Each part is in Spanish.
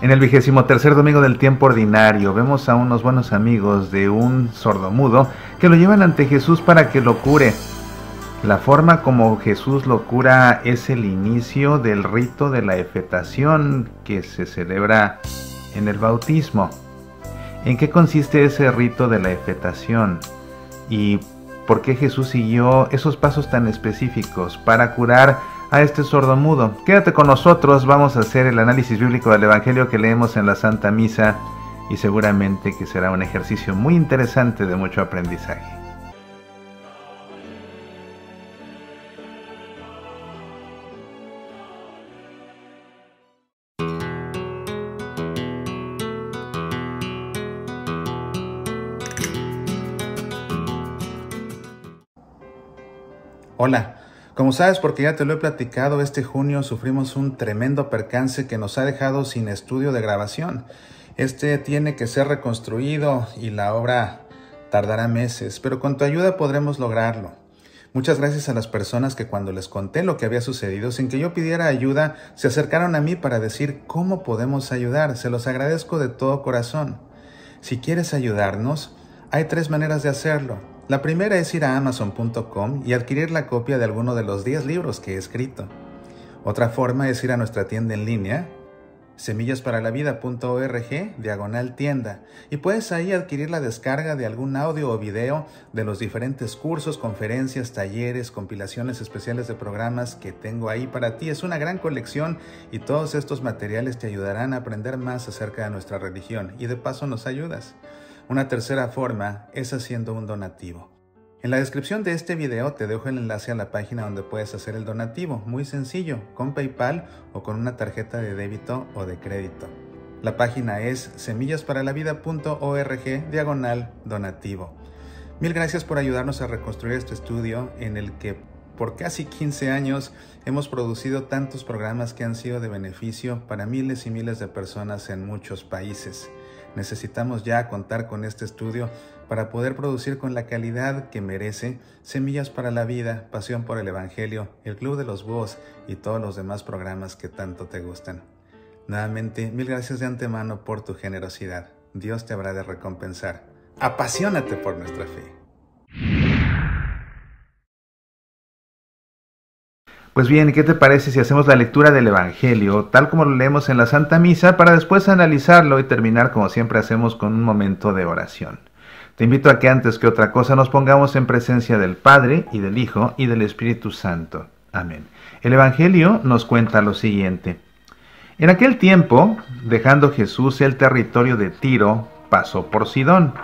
En el vigésimo tercer domingo del tiempo ordinario vemos a unos buenos amigos de un sordomudo que lo llevan ante Jesús para que lo cure. La forma como Jesús lo cura es el inicio del rito de la efetación que se celebra en el bautismo. ¿En qué consiste ese rito de la efetación? ¿Y por qué Jesús siguió esos pasos tan específicos para curar a este sordomudo. Quédate con nosotros, vamos a hacer el análisis bíblico del Evangelio que leemos en la Santa Misa y seguramente que será un ejercicio muy interesante de mucho aprendizaje. Hola. Como sabes, porque ya te lo he platicado, este junio sufrimos un tremendo percance que nos ha dejado sin estudio de grabación. Este tiene que ser reconstruido y la obra tardará meses, pero con tu ayuda podremos lograrlo. Muchas gracias a las personas que cuando les conté lo que había sucedido, sin que yo pidiera ayuda, se acercaron a mí para decir cómo podemos ayudar. Se los agradezco de todo corazón. Si quieres ayudarnos, hay tres maneras de hacerlo. La primera es ir a amazon.com y adquirir la copia de alguno de los 10 libros que he escrito. Otra forma es ir a nuestra tienda en línea, semillasparalavida.org, diagonal tienda, y puedes ahí adquirir la descarga de algún audio o video de los diferentes cursos, conferencias, talleres, compilaciones especiales de programas que tengo ahí para ti. Es una gran colección y todos estos materiales te ayudarán a aprender más acerca de nuestra religión y de paso nos ayudas. Una tercera forma es haciendo un donativo. En la descripción de este video te dejo el enlace a la página donde puedes hacer el donativo, muy sencillo, con PayPal o con una tarjeta de débito o de crédito. La página es semillasparalavida.org diagonal donativo. Mil gracias por ayudarnos a reconstruir este estudio en el que por casi 15 años hemos producido tantos programas que han sido de beneficio para miles y miles de personas en muchos países. Necesitamos ya contar con este estudio para poder producir con la calidad que merece Semillas para la Vida, Pasión por el Evangelio, el Club de los Búhos y todos los demás programas que tanto te gustan. Nuevamente, mil gracias de antemano por tu generosidad. Dios te habrá de recompensar. Apasionate por nuestra fe. Pues bien, ¿qué te parece si hacemos la lectura del Evangelio tal como lo leemos en la Santa Misa para después analizarlo y terminar como siempre hacemos con un momento de oración? Te invito a que antes que otra cosa nos pongamos en presencia del Padre y del Hijo y del Espíritu Santo. Amén. El Evangelio nos cuenta lo siguiente. En aquel tiempo, dejando Jesús el territorio de Tiro, pasó por Sidón,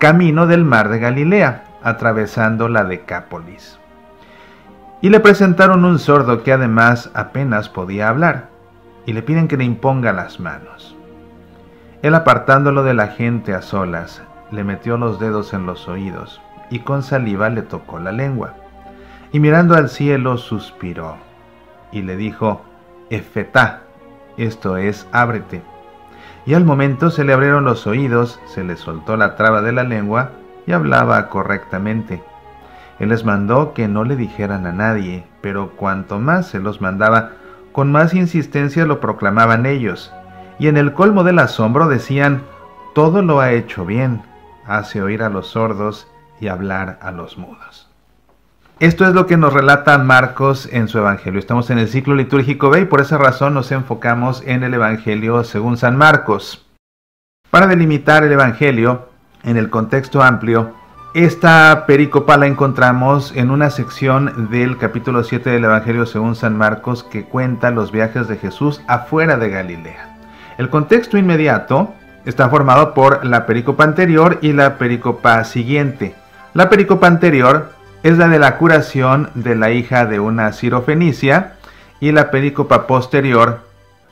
camino del mar de Galilea, atravesando la Decápolis y le presentaron un sordo que además apenas podía hablar, y le piden que le imponga las manos. Él apartándolo de la gente a solas, le metió los dedos en los oídos, y con saliva le tocó la lengua, y mirando al cielo suspiró, y le dijo, Efetá, esto es, ábrete. Y al momento se le abrieron los oídos, se le soltó la traba de la lengua, y hablaba correctamente. Él les mandó que no le dijeran a nadie, pero cuanto más se los mandaba, con más insistencia lo proclamaban ellos, y en el colmo del asombro decían, todo lo ha hecho bien, hace oír a los sordos y hablar a los mudos. Esto es lo que nos relata Marcos en su Evangelio. Estamos en el ciclo litúrgico B y por esa razón nos enfocamos en el Evangelio según San Marcos. Para delimitar el Evangelio en el contexto amplio, esta pericopa la encontramos en una sección del capítulo 7 del Evangelio según San Marcos que cuenta los viajes de Jesús afuera de Galilea. El contexto inmediato está formado por la pericopa anterior y la pericopa siguiente. La pericopa anterior es la de la curación de la hija de una cirofenicia y la pericopa posterior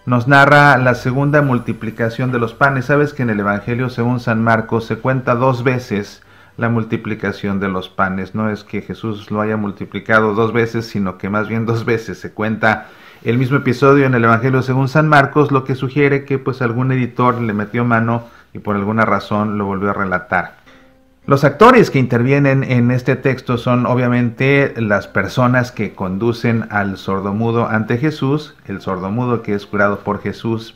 nos narra la segunda multiplicación de los panes. Sabes que en el Evangelio según San Marcos se cuenta dos veces la multiplicación de los panes. No es que Jesús lo haya multiplicado dos veces, sino que más bien dos veces se cuenta el mismo episodio en el Evangelio según San Marcos, lo que sugiere que pues algún editor le metió mano y por alguna razón lo volvió a relatar. Los actores que intervienen en este texto son obviamente las personas que conducen al sordomudo ante Jesús, el sordomudo que es curado por Jesús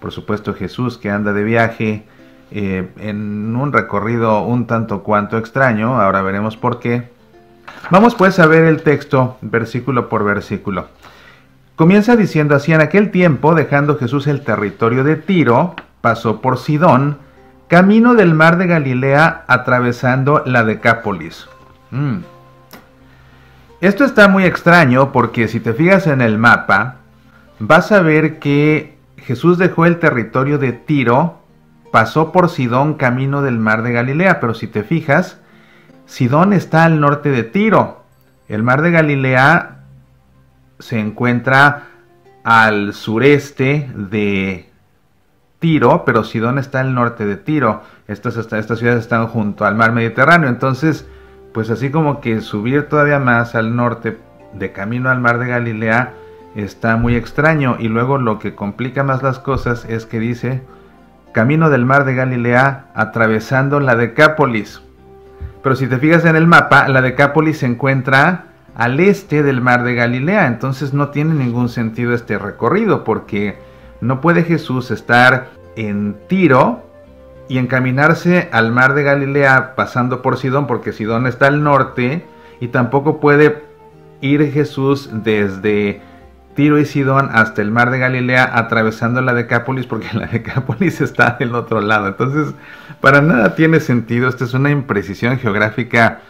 por supuesto Jesús que anda de viaje eh, en un recorrido un tanto cuanto extraño, ahora veremos por qué. Vamos pues a ver el texto versículo por versículo. Comienza diciendo así, en aquel tiempo, dejando Jesús el territorio de Tiro, pasó por Sidón, camino del mar de Galilea, atravesando la Decápolis. Mm. Esto está muy extraño porque si te fijas en el mapa, vas a ver que Jesús dejó el territorio de Tiro, pasó por Sidón camino del mar de Galilea, pero si te fijas, Sidón está al norte de Tiro. El mar de Galilea se encuentra al sureste de Tiro, pero Sidón está al norte de Tiro. Estas, estas ciudades están junto al mar Mediterráneo. Entonces, pues así como que subir todavía más al norte de camino al mar de Galilea está muy extraño y luego lo que complica más las cosas es que dice camino del mar de Galilea atravesando la Decápolis. Pero si te fijas en el mapa, la Decápolis se encuentra al este del mar de Galilea, entonces no tiene ningún sentido este recorrido porque no puede Jesús estar en Tiro y encaminarse al mar de Galilea pasando por Sidón, porque Sidón está al norte, y tampoco puede ir Jesús desde Tiro y Sidón hasta el mar de Galilea atravesando la Decápolis, porque la Decápolis está del otro lado. Entonces, para nada tiene sentido, esta es una imprecisión geográfica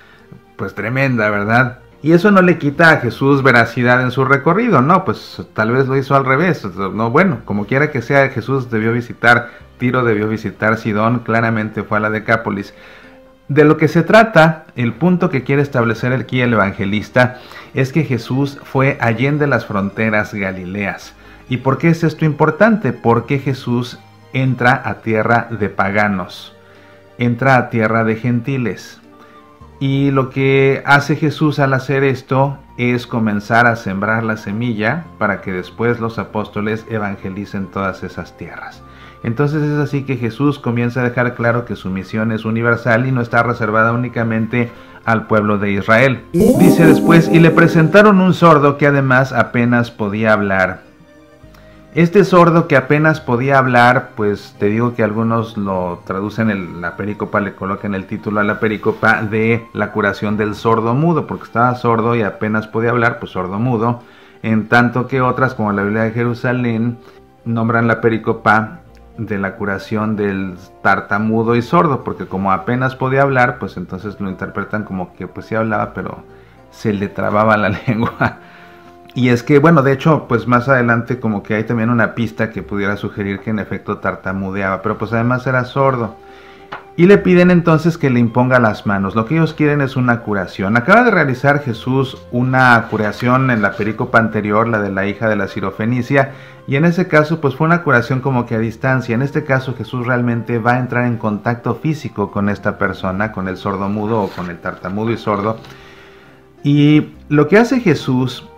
pues tremenda, ¿verdad? Y eso no le quita a Jesús veracidad en su recorrido, no, pues tal vez lo hizo al revés. No, bueno, como quiera que sea, Jesús debió visitar Tiro, debió visitar Sidón, claramente fue a la Decápolis. De lo que se trata, el punto que quiere establecer aquí el evangelista, es que Jesús fue allende las fronteras galileas. ¿Y por qué es esto importante? Porque Jesús entra a tierra de paganos, entra a tierra de gentiles. Y lo que hace Jesús al hacer esto es comenzar a sembrar la semilla para que después los apóstoles evangelicen todas esas tierras. Entonces es así que Jesús comienza a dejar claro que su misión es universal y no está reservada únicamente al pueblo de Israel. Dice después, y le presentaron un sordo que además apenas podía hablar. Este sordo que apenas podía hablar, pues te digo que algunos lo traducen en la pericopa, le colocan el título a la pericopa de la curación del sordo mudo, porque estaba sordo y apenas podía hablar, pues sordo mudo, en tanto que otras como la Biblia de Jerusalén nombran la pericopa de la curación del tartamudo y sordo, porque como apenas podía hablar, pues entonces lo interpretan como que pues sí hablaba, pero se le trababa la lengua. Y es que, bueno, de hecho, pues más adelante como que hay también una pista que pudiera sugerir que en efecto tartamudeaba, pero pues además era sordo. Y le piden entonces que le imponga las manos. Lo que ellos quieren es una curación. Acaba de realizar Jesús una curación en la pericopa anterior, la de la hija de la cirofenicia, y en ese caso pues fue una curación como que a distancia. En este caso Jesús realmente va a entrar en contacto físico con esta persona, con el sordo mudo o con el tartamudo y sordo. Y lo que hace Jesús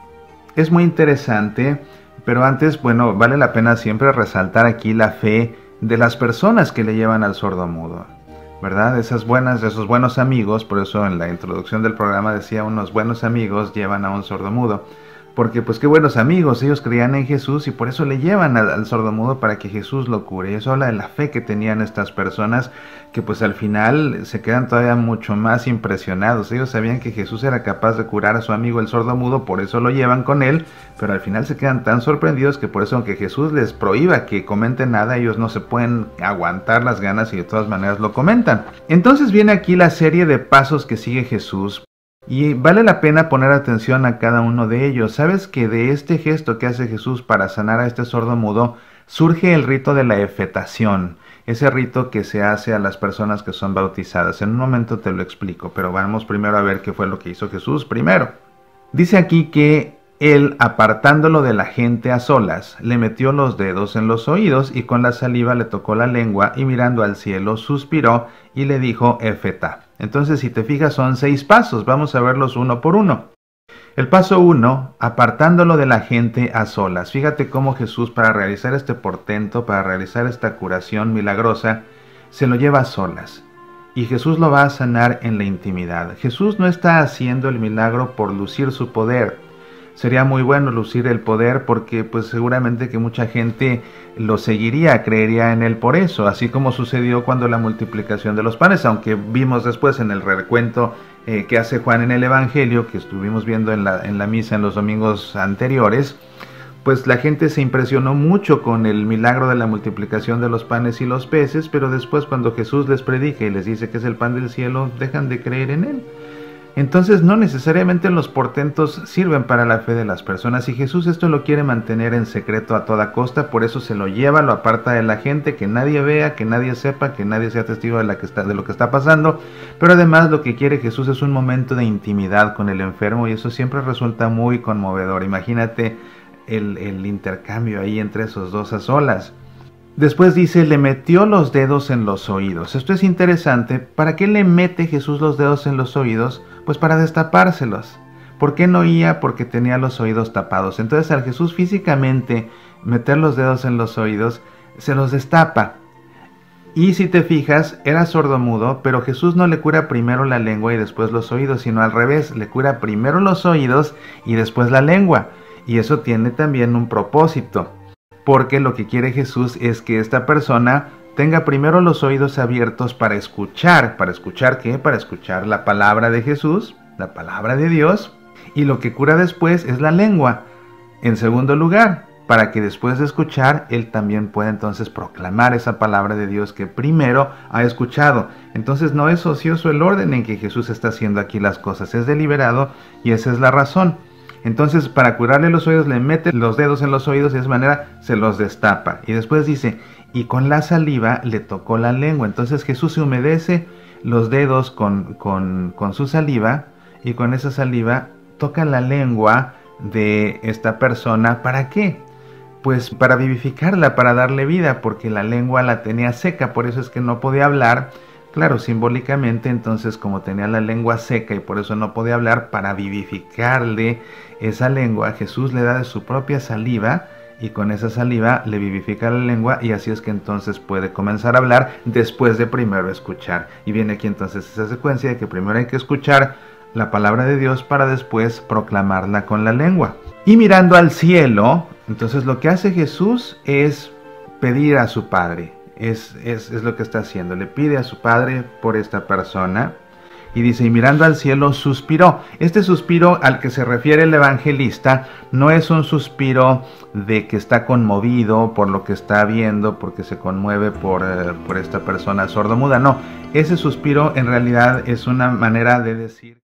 es muy interesante, pero antes, bueno, vale la pena siempre resaltar aquí la fe de las personas que le llevan al sordo mudo, ¿verdad? Esas buenas, esos buenos amigos, por eso en la introducción del programa decía unos buenos amigos llevan a un sordo mudo porque pues qué buenos amigos, ellos creían en Jesús y por eso le llevan al, sordo sordomudo para que Jesús lo cure. Y eso habla de la fe que tenían estas personas que pues al final se quedan todavía mucho más impresionados. Ellos sabían que Jesús era capaz de curar a su amigo el sordomudo, por eso lo llevan con él, pero al final se quedan tan sorprendidos que por eso aunque Jesús les prohíba que comenten nada, ellos no se pueden aguantar las ganas y de todas maneras lo comentan. Entonces viene aquí la serie de pasos que sigue Jesús y vale la pena poner atención a cada uno de ellos. ¿Sabes que de este gesto que hace Jesús para sanar a este sordo mudo surge el rito de la efetación? Ese rito que se hace a las personas que son bautizadas. En un momento te lo explico, pero vamos primero a ver qué fue lo que hizo Jesús primero. Dice aquí que él, apartándolo de la gente a solas, le metió los dedos en los oídos y con la saliva le tocó la lengua y mirando al cielo suspiró y le dijo Efeta. Entonces, si te fijas, son seis pasos. Vamos a verlos uno por uno. El paso uno, apartándolo de la gente a solas. Fíjate cómo Jesús, para realizar este portento, para realizar esta curación milagrosa, se lo lleva a solas. Y Jesús lo va a sanar en la intimidad. Jesús no está haciendo el milagro por lucir su poder sería muy bueno lucir el poder porque pues seguramente que mucha gente lo seguiría, creería en él por eso, así como sucedió cuando la multiplicación de los panes, aunque vimos después en el recuento eh, que hace Juan en el Evangelio, que estuvimos viendo en la, en la misa en los domingos anteriores, pues la gente se impresionó mucho con el milagro de la multiplicación de los panes y los peces, pero después cuando Jesús les predica y les dice que es el pan del cielo, dejan de creer en él. Entonces no necesariamente los portentos sirven para la fe de las personas y Jesús esto lo quiere mantener en secreto a toda costa, por eso se lo lleva, lo aparta de la gente, que nadie vea, que nadie sepa, que nadie sea testigo de, lo que está pasando, pero además lo que quiere Jesús es un momento de intimidad con el enfermo y eso siempre resulta muy conmovedor. Imagínate el, el intercambio ahí entre esos dos a solas. Después dice, le metió los dedos en los oídos. Esto es interesante. ¿Para qué le mete Jesús los dedos en los oídos? Pues para destapárselos. ¿Por qué no oía? Porque tenía los oídos tapados. Entonces al Jesús físicamente meter los dedos en los oídos, se los destapa. Y si te fijas, era sordomudo, pero Jesús no le cura primero la lengua y después los oídos, sino al revés, le cura primero los oídos y después la lengua. Y eso tiene también un propósito porque lo que quiere Jesús es que esta persona tenga primero los oídos abiertos para escuchar. ¿Para escuchar qué? Para escuchar la palabra de Jesús, la palabra de Dios. Y lo que cura después es la lengua. En segundo lugar, para que después de escuchar, él también pueda entonces proclamar esa palabra de Dios que primero ha escuchado. Entonces no es ocioso el orden en que Jesús está haciendo aquí las cosas, es deliberado y esa es la razón. Entonces, para curarle los oídos, le mete los dedos en los oídos y de esa manera se los destapa. Y después dice, y con la saliva le tocó la lengua. Entonces Jesús se humedece los dedos con, con, su saliva y con esa saliva toca la lengua de esta persona. ¿Para qué? Pues para vivificarla, para darle vida, porque la lengua la tenía seca, por eso es que no podía hablar Claro, simbólicamente entonces como tenía la lengua seca y por eso no podía hablar, para vivificarle esa lengua, Jesús le da de su propia saliva y con esa saliva le vivifica la lengua y así es que entonces puede comenzar a hablar después de primero escuchar. Y viene aquí entonces esa secuencia de que primero hay que escuchar la palabra de Dios para después proclamarla con la lengua. Y mirando al cielo, entonces lo que hace Jesús es pedir a su Padre, es, es, lo que está haciendo. Le pide a su padre por esta persona y dice, y mirando al cielo suspiró. Este suspiro al que se refiere el evangelista no es un suspiro de que está conmovido por lo que está viendo, porque se conmueve por, eh, por esta persona sordomuda. No, ese suspiro en realidad es una manera de decir...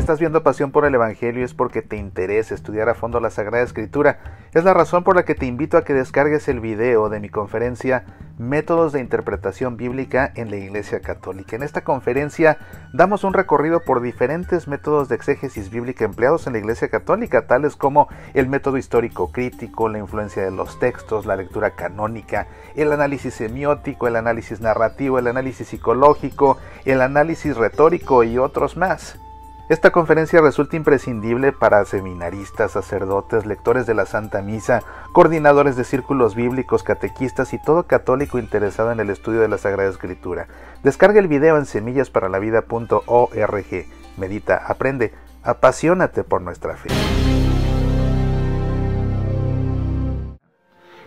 estás viendo Pasión por el Evangelio es porque te interesa estudiar a fondo la Sagrada Escritura. Es la razón por la que te invito a que descargues el video de mi conferencia Métodos de Interpretación Bíblica en la Iglesia Católica. En esta conferencia damos un recorrido por diferentes métodos de exégesis bíblica empleados en la Iglesia Católica, tales como el método histórico crítico, la influencia de los textos, la lectura canónica, el análisis semiótico, el análisis narrativo, el análisis psicológico, el análisis retórico y otros más. Esta conferencia resulta imprescindible para seminaristas, sacerdotes, lectores de la Santa Misa, coordinadores de círculos bíblicos, catequistas y todo católico interesado en el estudio de la Sagrada Escritura. Descarga el video en semillasparalavida.org. Medita, aprende, apasionate por nuestra fe.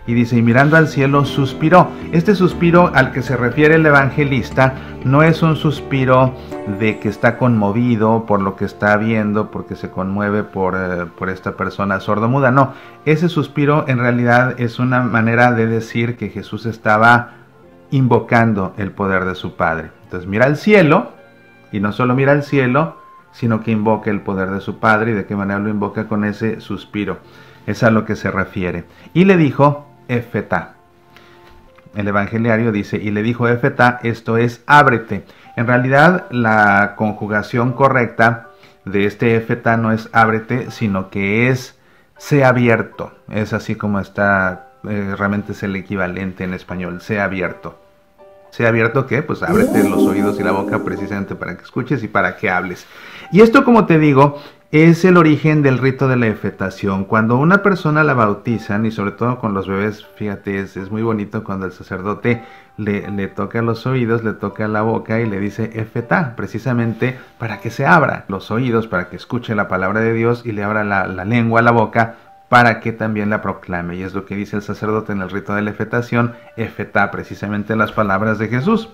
Y dice, y mirando al cielo suspiró. Este suspiro al que se refiere el evangelista no es un suspiro de que está conmovido por lo que está viendo, porque se conmueve por, eh, por esta persona sordomuda. No, ese suspiro en realidad es una manera de decir que Jesús estaba invocando el poder de su Padre. Entonces mira al cielo, y no solo mira al cielo, sino que invoca el poder de su Padre y de qué manera lo invoca con ese suspiro. Es a lo que se refiere. Y le dijo, Efeta. El evangeliario dice, y le dijo Efeta, esto es ábrete. En realidad la conjugación correcta de este Efeta no es ábrete, sino que es sea abierto. Es así como está, eh, realmente es el equivalente en español, sea abierto. Sea abierto que, pues ábrete los oídos y la boca precisamente para que escuches y para que hables. Y esto, como te digo, es el origen del rito de la efetación. Cuando una persona la bautizan, y sobre todo con los bebés, fíjate, es, muy bonito cuando el sacerdote le, toca los oídos, le toca la boca y le dice efetá, precisamente para que se abra los oídos, para que escuche la palabra de Dios y le abra la, la lengua, la boca, para que también la proclame. Y es lo que dice el sacerdote en el rito de la efetación, efetá, precisamente las palabras de Jesús.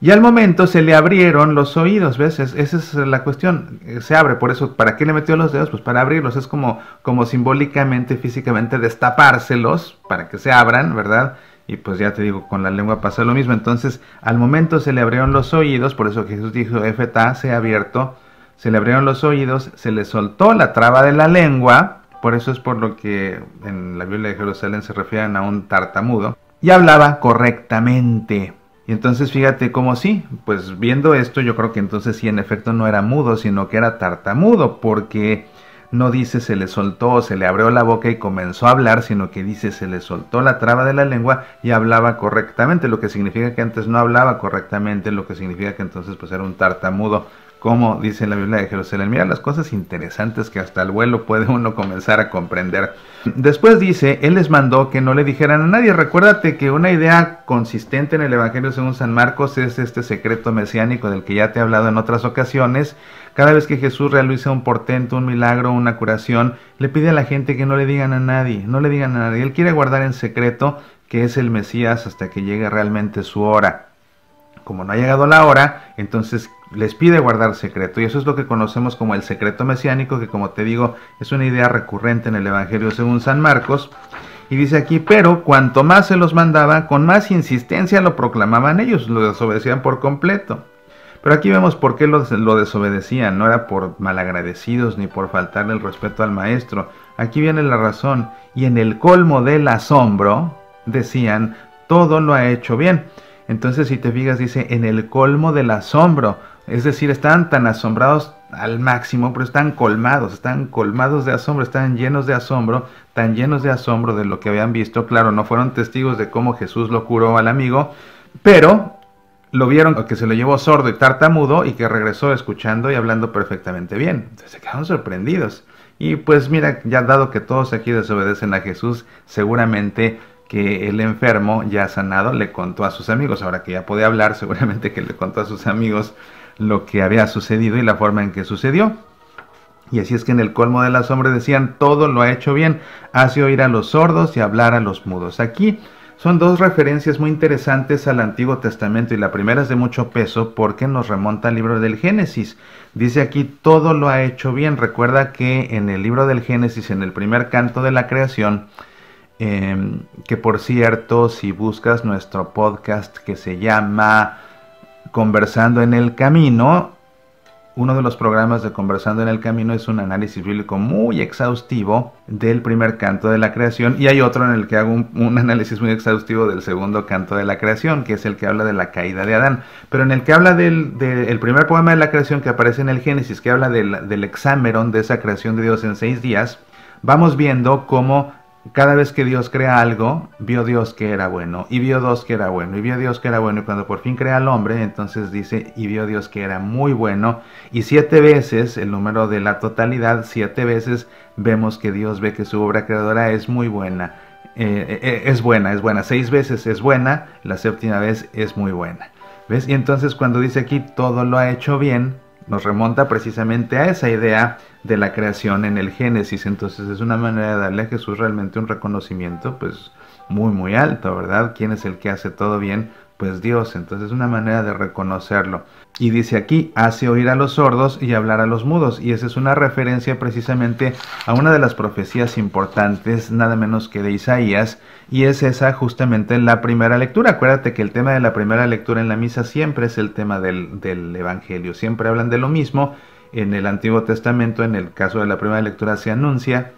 Y al momento se le abrieron los oídos, ¿ves? esa es la cuestión. Se abre, por eso, ¿para qué le metió los dedos? Pues para abrirlos. Es como, como simbólicamente, físicamente, destapárselos para que se abran, ¿verdad? Y pues ya te digo, con la lengua pasa lo mismo. Entonces, al momento se le abrieron los oídos, por eso Jesús dijo, Efeta, se ha abierto. Se le abrieron los oídos, se le soltó la traba de la lengua. Por eso es por lo que en la Biblia de Jerusalén se refieren a un tartamudo. Y hablaba correctamente. Y entonces fíjate cómo sí, pues viendo esto yo creo que entonces sí en efecto no era mudo, sino que era tartamudo, porque no dice se le soltó, se le abrió la boca y comenzó a hablar, sino que dice se le soltó la traba de la lengua y hablaba correctamente, lo que significa que antes no hablaba correctamente, lo que significa que entonces pues era un tartamudo como dice la Biblia de Jerusalén. Mira las cosas interesantes que hasta el vuelo puede uno comenzar a comprender. Después dice, Él les mandó que no le dijeran a nadie. Recuérdate que una idea consistente en el Evangelio según San Marcos es este secreto mesiánico del que ya te he hablado en otras ocasiones. Cada vez que Jesús realiza un portento, un milagro, una curación, le pide a la gente que no le digan a nadie, no le digan a nadie. Él quiere guardar en secreto que es el Mesías hasta que llegue realmente su hora. Como no ha llegado la hora, entonces les pide guardar secreto y eso es lo que conocemos como el secreto mesiánico que como te digo es una idea recurrente en el Evangelio según San Marcos y dice aquí pero cuanto más se los mandaba con más insistencia lo proclamaban ellos lo desobedecían por completo pero aquí vemos por qué lo, desobedecían no era por malagradecidos ni por faltarle el respeto al maestro. Aquí viene la razón y en el colmo del asombro decían todo lo ha hecho bien entonces, si te fijas, dice, en el colmo del asombro. Es decir, estaban tan asombrados al máximo, pero están colmados, están colmados de asombro, están llenos de asombro, tan llenos de asombro de lo que habían visto. Claro, no fueron testigos de cómo Jesús lo curó al amigo, pero lo vieron que se lo llevó sordo y tartamudo y que regresó escuchando y hablando perfectamente bien. Entonces se quedaron sorprendidos. Y pues mira, ya dado que todos aquí desobedecen a Jesús, seguramente que el enfermo ya sanado le contó a sus amigos, ahora que ya puede hablar, seguramente que le contó a sus amigos lo que había sucedido y la forma en que sucedió. Y así es que en el colmo de las hombres decían, todo lo ha hecho bien, hace oír a los sordos y hablar a los mudos. Aquí son dos referencias muy interesantes al Antiguo Testamento y la primera es de mucho peso porque nos remonta al libro del Génesis. Dice aquí, todo lo ha hecho bien. Recuerda que en el libro del Génesis, en el primer canto de la creación, Em, que por cierto, si buscas nuestro podcast que se llama Conversando en el Camino, uno de los programas de Conversando en el Camino es un análisis bíblico muy exhaustivo del primer canto de la creación y hay otro en el que hago un, análisis muy exhaustivo del segundo canto de la creación, que es el que habla de la caída de Adán. Pero en el que habla del, primer poema de la creación que aparece en el Génesis, que habla del, del de esa creación de Dios en seis días, vamos viendo cómo cada vez que Dios crea algo, vio Dios que era bueno, y vio Dios que era bueno, y vio Dios que era bueno, y cuando por fin crea al hombre, entonces dice, y vio Dios que era muy bueno, y siete veces, el número de la totalidad, siete veces vemos que Dios ve que su obra creadora es muy buena, eh, eh, eh, es buena, es buena, seis veces es buena, la séptima vez es muy buena. ¿Ves? Y entonces cuando dice aquí todo lo ha hecho bien, nos remonta precisamente a esa idea de la creación en el Génesis. Entonces es una manera de darle a Jesús realmente un reconocimiento pues muy muy alto, ¿verdad? ¿Quién es el que hace todo bien? Pues Dios. Entonces es una manera de reconocerlo. Y dice aquí, hace oír a los sordos y hablar a los mudos. Y esa es una referencia precisamente a una de las profecías importantes, nada menos que de Isaías. Y es esa justamente la primera lectura. Acuérdate que el tema de la primera lectura en la misa siempre es el tema del, del Evangelio. Siempre hablan de lo mismo en el Antiguo Testamento, en el caso de la primera lectura, se anuncia,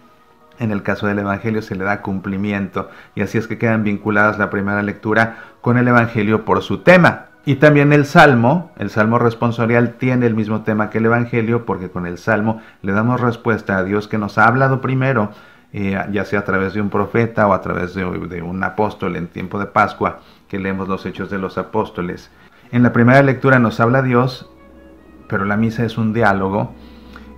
en el caso del Evangelio se le da cumplimiento, y así es que quedan vinculadas la primera lectura con el Evangelio por su tema. Y también el Salmo, el Salmo responsorial tiene el mismo tema que el Evangelio, porque con el Salmo le damos respuesta a Dios que nos ha hablado primero, eh, ya sea a través de un profeta o a través de, de un apóstol en tiempo de Pascua, que leemos los hechos de los apóstoles. En la primera lectura nos habla Dios pero la misa es un diálogo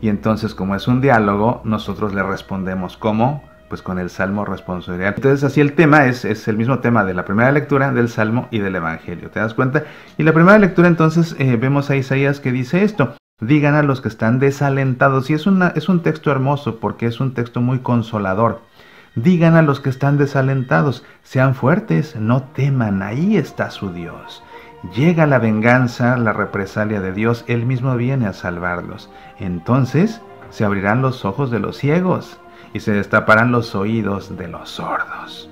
Y entonces, como es un diálogo, nosotros le respondemos como pues con el Salmo responsorial. Entonces así el tema es, es, el mismo tema de la primera lectura del Salmo y del Evangelio, ¿te das cuenta? Y la primera lectura entonces eh, vemos a Isaías que dice esto, digan a los que están desalentados, y es, una, es un texto hermoso porque es un texto muy consolador. Digan a los que están desalentados, sean fuertes, no teman, ahí está su Dios. Llega la venganza, la represalia de Dios, Él mismo viene a salvarlos. Entonces se abrirán los ojos de los ciegos y se destaparán los oídos de los sordos.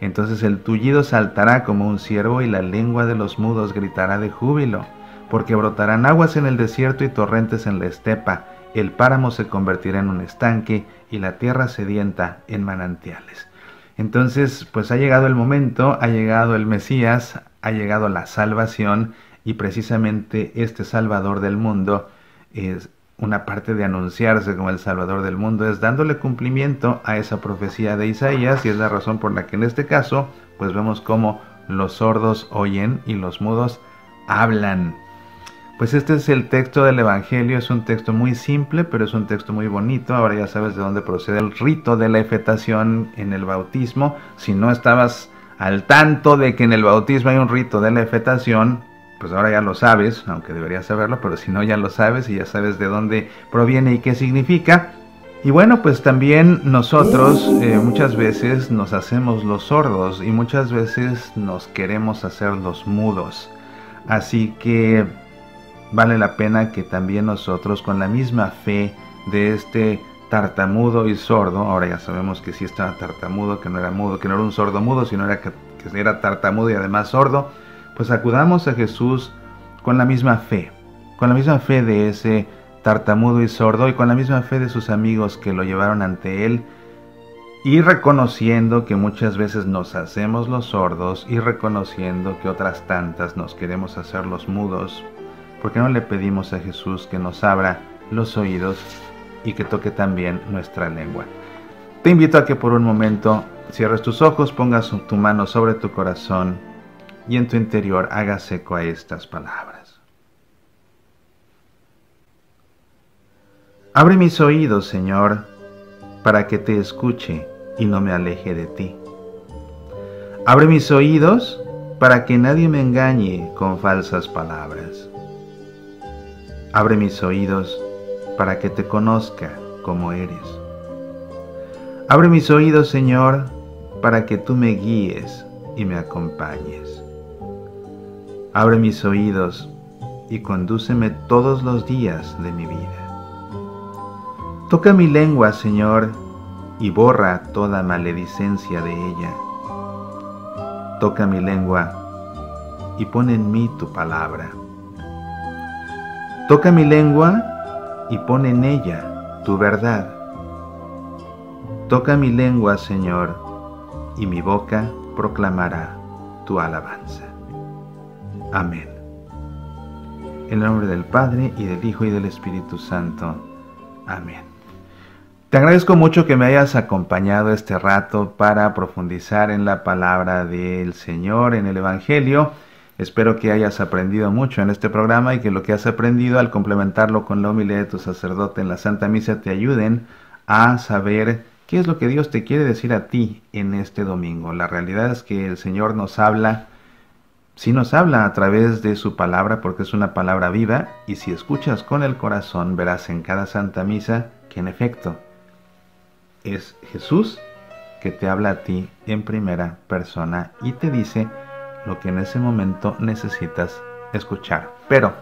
Entonces el tullido saltará como un ciervo y la lengua de los mudos gritará de júbilo, porque brotarán aguas en el desierto y torrentes en la estepa, el páramo se convertirá en un estanque y la tierra sedienta en manantiales. Entonces, pues ha llegado el momento, ha llegado el Mesías, ha llegado la salvación y precisamente este Salvador del mundo es, una parte de anunciarse como el Salvador del mundo es dándole cumplimiento a esa profecía de Isaías y es la razón por la que en este caso pues vemos cómo los sordos oyen y los mudos hablan. Pues este es el texto del Evangelio, es un texto muy simple, pero es un texto muy bonito. Ahora ya sabes de dónde procede el rito de la efetación en el bautismo. Si no estabas al tanto de que en el bautismo hay un rito de la efetación, pues ahora ya lo sabes, aunque deberías saberlo, pero si no ya lo sabes y ya sabes de dónde proviene y qué significa. Y bueno, pues también nosotros eh, muchas veces nos hacemos los sordos y muchas veces nos queremos hacer los mudos. Así que vale la pena que también nosotros con la misma fe de este tartamudo y sordo, ahora ya sabemos que sí estaba tartamudo, que no era mudo, que no era un sordo mudo, sino que, que era tartamudo y además sordo, pues acudamos a Jesús con la misma fe, con la misma fe de ese tartamudo y sordo y con la misma fe de sus amigos que lo llevaron ante Él y reconociendo que muchas veces nos hacemos los sordos y reconociendo que otras tantas nos queremos hacer los mudos, porque no le pedimos a Jesús que nos abra los oídos y que toque también nuestra lengua? Te invito a que por un momento cierres tus ojos, pongas tu mano sobre tu corazón y en tu interior hagas eco a estas palabras. Abre mis oídos, Señor, para que te escuche y no me aleje de ti. Abre mis oídos para que nadie me engañe con falsas palabras. Abre mis oídos para que te conozca como eres. Abre mis oídos, Señor, para que tú me guíes y me acompañes. Abre mis oídos y condúceme todos los días de mi vida. Toca mi lengua, Señor, y borra toda maledicencia de ella. Toca mi lengua y pon en mí tu palabra. Toca mi lengua y pon en ella tu verdad. Toca mi lengua, Señor, y mi boca proclamará tu alabanza. Amén. En el nombre del Padre y del Hijo y del Espíritu Santo. Amén. Te agradezco mucho que me hayas acompañado este rato para profundizar en la palabra del Señor, en el Evangelio. Espero que hayas aprendido mucho en este programa y que lo que has aprendido al complementarlo con la humildad de tu sacerdote en la Santa Misa te ayuden a saber qué es lo que Dios te quiere decir a ti en este domingo. La realidad es que el Señor nos habla si nos habla a través de su palabra porque es una palabra viva y si escuchas con el corazón verás en cada santa misa que en efecto es Jesús que te habla a ti en primera persona y te dice lo que en ese momento necesitas escuchar. Pero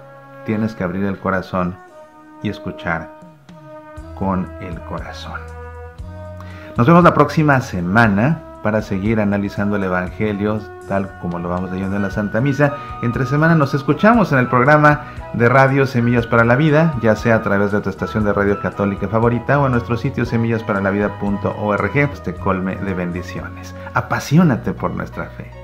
tienes que abrir el corazón y escuchar con el corazón. Nos vemos la próxima semana para seguir analizando el Evangelio tal como lo vamos leyendo en la Santa Misa. Entre semana nos escuchamos en el programa de Radio Semillas para la Vida, ya sea a través de tu estación de radio católica favorita o en nuestro sitio semillasparalavida.org, pues te colme de bendiciones. Apasionate por nuestra fe.